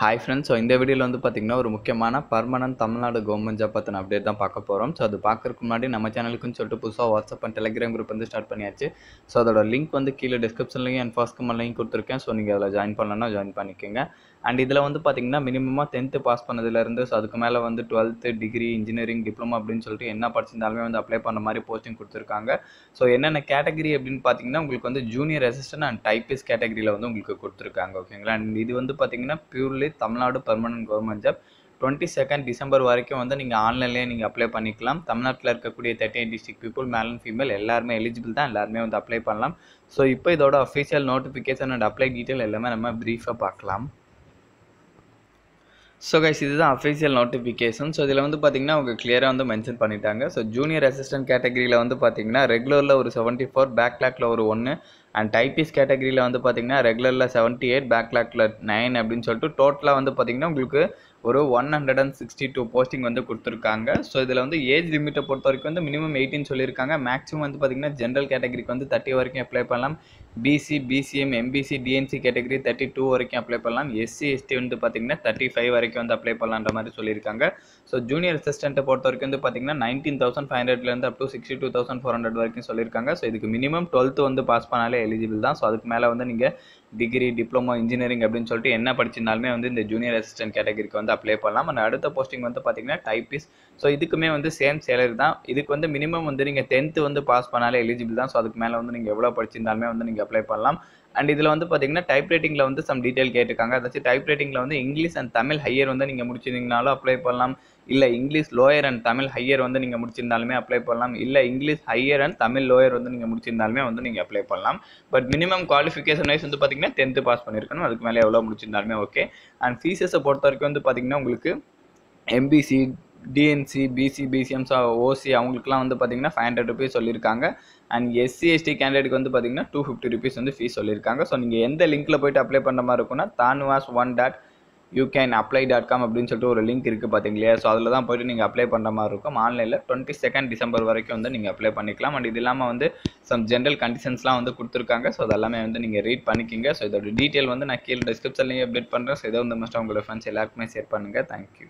Hi friends so இந்த வீடியோவில் வந்து பார்த்திங்கன்னா ஒரு முக்கியமான பர்மனன்ட் தமிழ்நாடு கவர்மெண்ட் ஜாப் பற்றின அப்டேட் தான் பார்க்க போகிறோம் ஸோ அது பார்க்குறதுக்கு முன்னாடி நம்ம சேனலுக்குன்னு சொல்லிட்டு புதுசாக வாட்ஸ்அப் அண்ட் டெலிகிராம் குரூப் வந்து ஸ்டார்ட் பண்ணியாச்சு. ஸோ அதோட லிங்க் வந்து கீழே டிஸ்கிரிப்ஷன்லையும் அண்ட் ஃபர்ஸ்ட் கமெண்ட்லையும் கொடுத்துருக்கேன். ஸோ நீங்கள் அதில் ஜாயின் பண்ணலன்னா ஜாயின் பண்ணிக்கோங்க. அண்ட் இதில் வந்து பார்த்திங்கன்னா மினிமமாக டென்த்து பாஸ் பண்ணதுலேருந்து ஸோ அதுக்கு மேலே வந்து டுவெல்த்து டிகிரி இன்ஜினியரிங் டிப்ளமா அப்படின்னு சொல்லிட்டு என்ன படிச்சிருந்தாலுமே வந்து அப்ளை பண்ண மாதிரி போஸ்டிங் கொடுத்துருக்காங்க. ஸோ என்னென்ன கேட்டகரி அப்படின்னு பார்த்தீங்கன்னா உங்களுக்கு வந்து ஜூனியர் அசிஸ்டன்ட் அண்ட் டைப்பிஸ் கேட்டகரியில் வந்து உங்களுக்கு கொடுத்துருக்காங்க. ஓகேங்களா அண்ட் இது வந்து பார்த்தீங்கன்னா purely Tamil Nadu permanent government job twenty second December வரைக்கும் வந்து நீங்கள் ஆன்லைன்லேயே நீங்கள் அப்ளை பண்ணிக்கலாம். தமிழ்நாட்டில் இருக்கக்கூடிய thirty eight district people male and female எல்லாருமே எலிஜிபிள் தான். எல்லாருமே வந்து அப்ளை பண்ணலாம். ஸோ இப்போ இதோட official notification and apply detail எல்லாமே நம்ம ப்ரீஃபாக பார்க்கலாம். ஸோ கைஸ் இதுதான் அஃபிஷியல் நோட்டிஃபிகேஷன் ஸோ இதில் வந்து பார்த்தீங்கன்னா அவங்க கிளியராக வந்து மென்ஷன் பண்ணிட்டாங்க. ஸோ ஜூனியர் அசிஸ்டன்ட் கேட்டகரியில் வந்து பார்த்தீங்கன்னா ரெகுலரில் ஒரு செவன்ட்டி ஃபோர் பேக்லாக்ல ஒரு ஒன்று அண்ட் டைபிஸ் கேட்டகரியில் வந்து பார்த்தீங்கன்னா ரெகுலரில் செவன்ட்டி எயிட் பேக்லாக்ல நைன் அப்படின்னு சொல்லிட்டு டோட்டலாக வந்து பார்த்தீங்கன்னா உங்களுக்கு ஒரு one hundred and sixty two posting வந்து கொடுத்துருக்காங்க. ஸோ இதில் வந்து ஏஜ் லிமிட்டை பொறுத்த வரைக்கும் வந்து மினிமம் எயிட்டின் சொல்லியிருக்காங்க. மேக்ஸிமம் வந்து பார்த்தீங்கன்னா ஜென்ரல் கேட்டகரிக்கு வந்து தேர்ட்டி வரைக்கும் அப்ளை பண்ணலாம். BC BCM MBC DNC category thirty two வரைக்கும் அப்ளை பண்ணலாம். எஸ்சி எஸ்டி வந்து பார்த்தீங்கன்னா தேர்ட்டி ஃபைவ் வரைக்கும் வந்து அப்ளை பண்ணலான்ற மாதிரி சொல்லியிருக்காங்க. ஸோ ஜூனியர் அசிஸ்டண்ட்டை பொறுத்த வரைக்கும் வந்து பார்த்தீங்கன்னா நைன்டீன் தௌசண்ட் ஃபைவ் ஹண்ட்ரட்லேருந்து up to sixty two thousand four hundred வரைக்கும் சொல்லியிருக்காங்க. ஸோ இதுக்கு மினிமம் டுவெல்த்து வந்து பாஸ் பண்ணாலே எலிஜிபிள் தான். ஸோ அதுக்கு மேலே வந்து நீங்கள் டிகிரி டிப்ளமோ இன்ஜினியரிங் அப்படின்னு சொல்லிட்டு என்ன படிச்சிருந்தாலுமே வந்து இந்த ஜூனியர் அசிஸ்டன்ட் கேட்டகரிக்கு வந்து அப்ளை பண்ணலாம். அண்ட் அடுத்த போஸ்டிங் வந்து பார்த்தீங்கன்னா டைப்பிஸ் ஸோ இதுக்குமே வந்து சேம் சேலரி தான். இதுக்கு வந்து மினிமம் வந்து நீங்கள் டென்த்து வந்து பாஸ் பண்ணாலே எலிஜிபிள் தான். ஸோ அதுக்கு மேலே வந்து நீங்கள் எவ்வளோ படிச்சிருந்தாலுமே வந்து நீங்கள் அப்ளை பண்ணலாம். அண்ட் இதில் வந்து பார்த்தீங்கன்னா டைப் ரைட்டிங்கில் வந்து சம் டீட்டெயில் கேட்டிருக்காங்க. அதாச்சும் டைப் ரைட்டிங்கில் வந்து இங்கிலீஷ் அண்ட் தமிழ் ஹையர் வந்து நீங்கள் முடிச்சிருந்தீங்கனாலும் அப்ளை பண்ணலாம். இல்லை English lower and Tamil higher வந்து நீங்கள் முடிச்சிருந்தாலுமே அப்ளை பண்ணலாம். இல்லை English higher and Tamil lower வந்து நீங்கள் முடிச்சிருந்தாலுமே வந்து நீங்கள் அப்ளை பண்ணலாம். பட் மினிமம் குவாலிஃபிகேஷன் வைஸ் வந்து பார்த்தீங்கன்னா டென்த்து பாஸ் பண்ணியிருக்கணும் அதுக்கு மேலே எவ்வளோ முடிச்சிருந்தாலுமே ஓகே அண்ட் ஃபீஸஸை பொறுத்த வரைக்கும் வந்து பார்த்தீங்கன்னா உங்களுக்கு MBC DNC BC BCMs OC அவங்களுக்குலாம் வந்து பார்த்தீங்கன்னா ஃபைவ் ஹண்ட்ரட் ருபீஸ் சொல்லியிருக்காங்க. அண்ட் எஸ்சி எஸ்டி கேண்டிடேட்க்கு வந்து பார்த்தீங்கன்னா டூ ஃபிஃப்டி ருபீஸ் வந்து ஃபீஸ் சொல்லியிருக்காங்க. ஸோ நீங்கள் எந்த லிங்க்கில் போயிட்டு அப்ளை பண்ணுற மாதிரி இருக்குன்னா தான்வாஸ் one dot you can apply dot com அப்படின்னு சொல்லிட்டு ஒரு லிங்க் இருக்குது பார்த்தீங்களா ஸோ அதில் தான் போய்ட்டு நீங்கள் அப்ளை பண்ணுற மாதிரி இருக்கும். ஆன்லைனில் டுவெண்ட்டி செகண்ட் டிசம்பர் வரைக்கும் வந்து நீங்கள் அப்ளை பண்ணிக்கலாம். அண்ட் இது இல்லாமல் வந்து சம் ஜென்ரல் கண்டிஷன்ஸ்லாம் வந்து கொடுத்துருக்காங்க. ஸோ அதெல்லாமே வந்து நீங்கள் ரீட் பண்ணிக்கிங்க. ஸோ இதோட டீட்டெயில் வந்து நான் கீழே டிஸ்கிரிப்ஷன்லேயும் அப்டேட் பண்ணுறேன் ஸோ இதை வந்து மஸ்ட் உங்களோட ஃப்ரெண்ட்ஸ் எல்லாருக்குமே ஷேர் பண்ணுங்கள் தேங்க்யூ